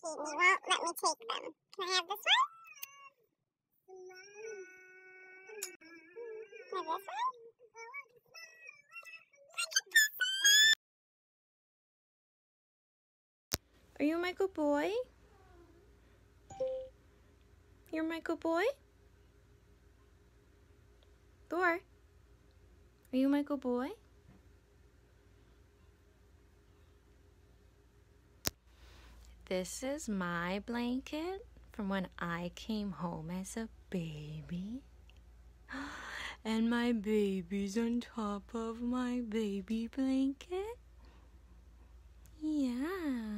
feed me, won't let me take them. Can I have this one? Can this one? Are you good boy? You're good boy? Thor, are you good boy? This is my blanket from when I came home as a baby. And my baby's on top of my baby blanket. Yeah.